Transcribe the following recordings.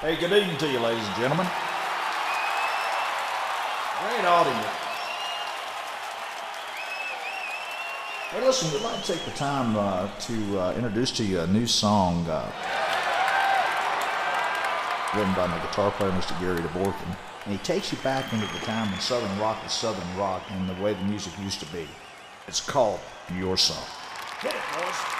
Hey, good evening to you, ladies and gentlemen. Great audience. Hey, listen, we'd like to take the time uh, to uh, introduce to you a new song uh, written by my guitar player, Mr. Gary DeVorkin. And he takes you back into the time when Southern rock was Southern rock and the way the music used to be. It's called Your Song. Hit it, boys.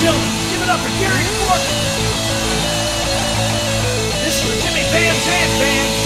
gentlemen, give it up for Gary Clark. This is the Jimmie Van Zant Band.